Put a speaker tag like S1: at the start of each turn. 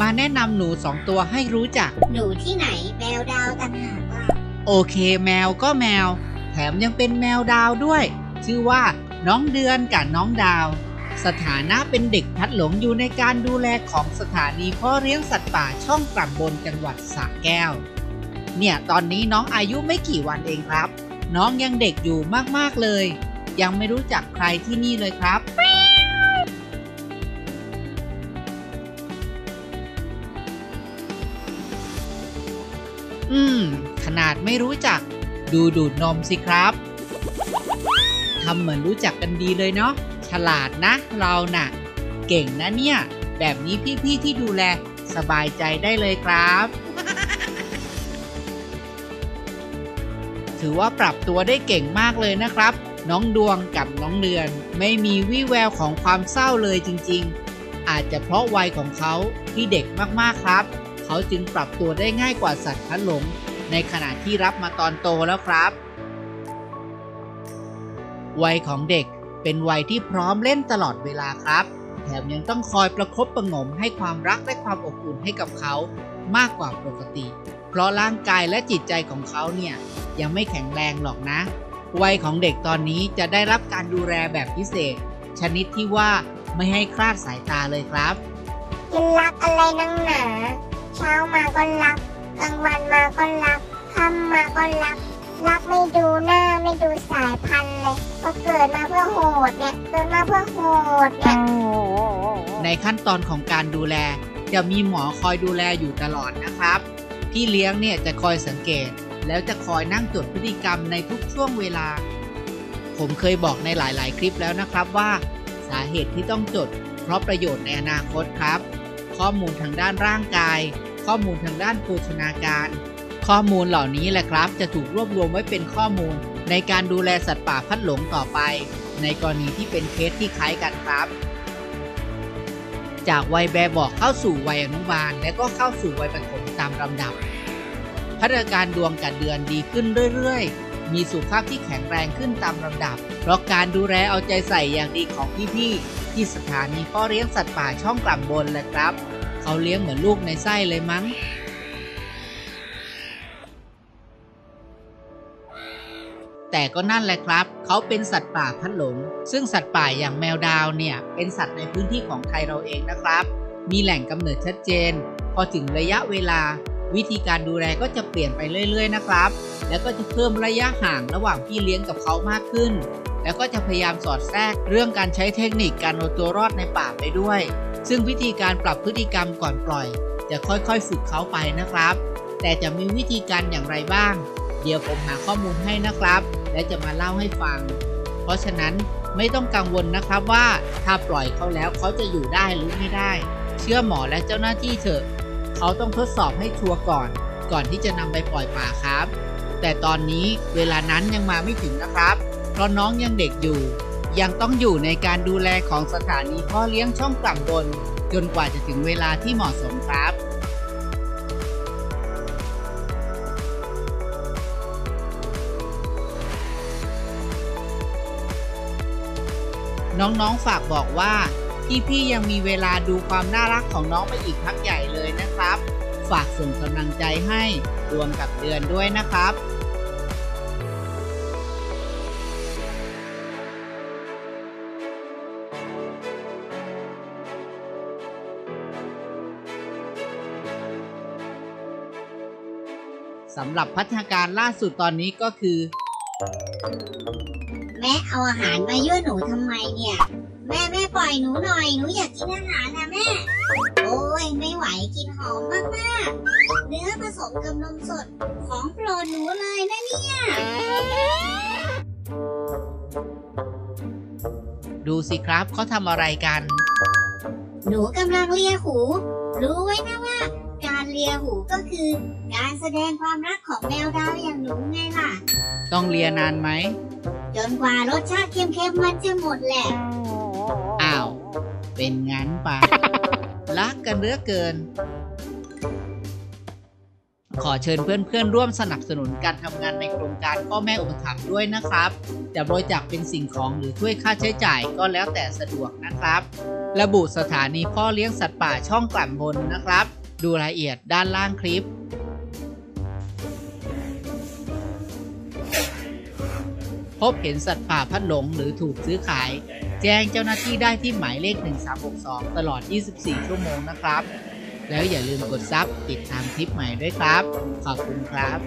S1: มาแนะนำหนูสองตัวให้รู้จัก
S2: หนูที่ไหนแมวดาวต่างหากล่ะ
S1: โอเคแมวก็แมว แถมยังเป็นแมวดาวด้วย ชื่อว่าน้องเดือนกับน้องดาว สถานะเป็นเด็กพัดหลงอยู่ในการดูแลของสถานีพ่อเลี้ยงสัตว์ป่าช่องกลับบนจังหวัดสระแก้ว เนี่ยตอนนี้น้องอายุไม่กี่วันเองครับ น้องยังเด็กอยู่มากๆเลย ยังไม่รู้จักใครที่นี่เลยครับ อืม ขนาดไม่รู้จัก ดูดูดนมสิครับทำเหมือนรู้จักกันดีเลยเนาะ ฉลาดนะ เราน่ะ เก่งนะเนี่ย แบบนี้พี่ๆที่ดูแลสบายใจได้เลยครับ ถือว่าปรับตัวได้เก่งมากเลยนะครับ น้องดวงกับน้องเดือน ไม่มีวี่แววของความเศร้าเลยจริงๆ อาจจะเพราะวัยของเขาที่เด็กมากๆครับ เขาจึงปรับตัวได้ง่ายกว่าสัตว์พัดหลง ในขณะที่รับมาตอนโตแล้วครับ วัยของเด็กเป็นวัยที่พร้อมเล่นตลอดเวลาครับ แถมยังต้องคอยประคบประงมให้ความรักและความอบอุ่นให้กับเขามากกว่าปกติ เพราะร่างกายและจิตใจของเขาเนี่ยยังไม่แข็งแรงหรอกนะ วัยของเด็กตอนนี้จะได้รับการดูแลแบบพิเศษ ชนิดที่ว่าไม่ให้คลาดสายตาเลยครับ
S2: จะรักอะไรนังหนา เช้ามาก็รัก กลางวันมาก็รักค่ำมาก็รัก รักไม่ดูหน้าไม่ดูสายพันธุ์เลยก็เกิดมาเพื่อโหดเนี่ยเกิดมาเพื่อโหดเนี่ย
S1: ในขั้นตอนของการดูแล จะมีหมอคอยดูแลอยู่ตลอดนะครับ พี่เลี้ยงเนี่ยจะคอยสังเกต แล้วจะคอยนั่งจดพฤติกรรมในทุกช่วงเวลา ผมเคยบอกในหลาย ๆ คลิปแล้วนะครับว่าสาเหตุที่ต้องจด เพราะประโยชน์ในอนาคตครับ ข้อมูลทางด้านร่างกาย ข้อมูลทางด้านโภชนาการ ข้อมูลเหล่านี้แหละครับ จะถูกรวบรวมไว้เป็นข้อมูล ในการดูแลสัตว์ป่าพัดหลงต่อไป ในกรณีที่เป็นเคสที่คล้ายกันครับ จากวัยแบบบอกเข้าสู่วัยอนุบาล และก็เข้าสู่วัยประถมตามลำดับ พัฒนาการดวงกับเดือนดีขึ้นเรื่อยๆ มีสุขภาพที่แข็งแรงขึ้นตามลำดับ เพราะการดูแลเอาใจใส่อย่างดีของพี่ๆที่สถานีพ่อเลี้ยงสัตว์ป่าช่องกล่ำบนแหละครับ เขาเลี้ยงเหมือนลูกในไส้เลยมั้ง แต่ก็นั่นแหละครับ เขาเป็นสัตว์ป่าพัดหลง ซึ่งสัตว์ป่าอย่างแมวดาวเนี่ย เป็นสัตว์ในพื้นที่ของไทยเราเองนะครับ มีแหล่งกำเนิดชัดเจน พอถึงระยะเวลา วิธีการดูแลก็จะเปลี่ยนไปเรื่อย ๆ นะครับ แล้วก็จะเพิ่มระยะห่างระหว่างพี่เลี้ยงกับเขามากขึ้นแล้วก็จะพยายามสอดแทรกเรื่องการใช้เทคนิคการเอาตัวรอดในป่าไปด้วย ซึ่งวิธีการปรับพฤติกรรมก่อนปล่อย จะค่อยๆฝึกเขาไปนะครับ แต่จะมีวิธีการอย่างไรบ้าง เดี๋ยวผมหาข้อมูลให้นะครับ และจะมาเล่าให้ฟัง เพราะฉะนั้นไม่ต้องกังวลนะครับว่าถ้าปล่อยเขาแล้วเขาจะอยู่ได้หรือไม่ได้ เชื่อหมอและเจ้าหน้าที่เถอะ เขาต้องทดสอบให้ชัวร์ก่อน ก่อนที่จะนำไปปล่อยป่าครับ แต่ตอนนี้เวลานั้นยังมาไม่ถึงนะครับ เพราะน้องยังเด็กอยู่ ยังต้องอยู่ในการดูแลของสถานีพ่อเลี้ยงช่องกล่ำบน จนกว่าจะถึงเวลาที่เหมาะสมครับน้องๆ ฝากบอกว่า พี่ๆ ยังมีเวลาดูความน่ารักของน้องไปอีกพักใหญ่เลยนะครับ ฝากส่งกำลังใจให้รวมกับเดือนด้วยนะครับ สำหรับพัฒนาการล่าสุดตอนนี้ก็คือ
S2: แม่เอาอาหารมายั่วหนูทำไมเนี่ย แม่แม่ปล่อยหนูหน่อยหนูอยากกินอาหารนะแม่ โอ้ยไม่ไหวกินหอมมากมากๆเนื้อผสมกับนมสดของโปรดหนูเลยนะเนี่ย
S1: ดูสิครับเขาทำอะไรกัน
S2: หนูกำลังเลียหู รู้ไว้นะว่าการ เลียหูก็คือ การแสดงความรักของแมวดาวอย่างหนูไงล่ะ
S1: ต้องเลียนานไหม
S2: จนกว่ารสชาติเค็มๆมันจะหมดแหละ
S1: อ้าว เป็นงั้นไปรักกันเหลือเกิน ขอเชิญเพื่อนๆ ร่วมสนับสนุนการทำงานในโครงการพ่อแม่อุปถัมภ์ด้วยนะครับ จะบริจาคเป็นสิ่งของหรือช่วยค่าใช้จ่ายก็แล้วแต่สะดวกนะครับ ระบุสถานีพ่อเลี้ยงสัตว์ป่าช่องกลั่นบนนะครับ ดูรายละเอียดด้านล่างคลิปพบเห็นสัตว์ป่าพัดหลงหรือถูกซื้อขาย แจ้งเจ้าหน้าที่ได้ที่หมายเลข 1362 ตลอด 24 ชั่วโมงนะครับ แล้วอย่าลืมกดซับติดตามคลิปใหม่ด้วยครับ ขอบคุณครับ